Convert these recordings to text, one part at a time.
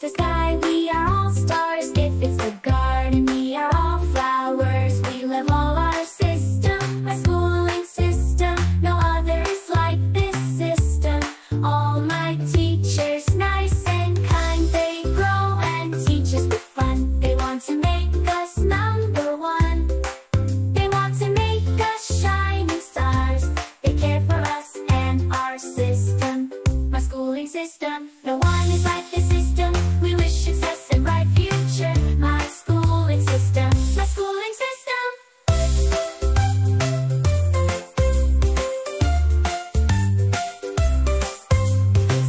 it's the sky, we are all stars. If it's the garden, we are all flowers. We love all our system, my schooling system. No other is like this system. All my teachers, nice and kind. They grow and teach us with fun. They want to make us number one. They want to make us shining stars. They care for us and our system. My schooling system. No one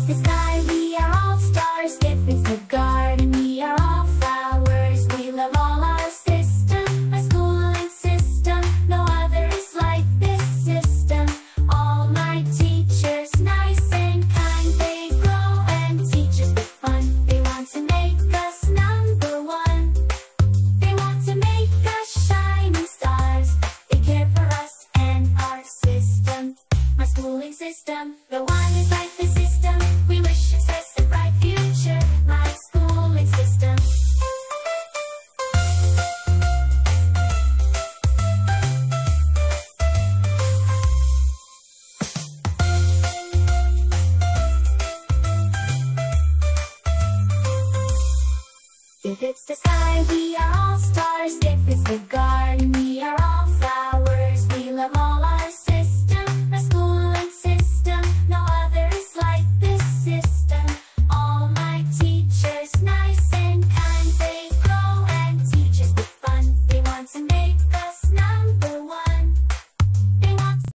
the sky, we are all stars. If it's the garden, we are all flowers. We love all our system, my schooling system. No other is like this system. All my teachers, nice and kind. They grow and teach us fun. They want to make us number one. They want to make us shining stars. They care for us and our system. My schooling system, If it's the sky, we are all stars. If it's the garden,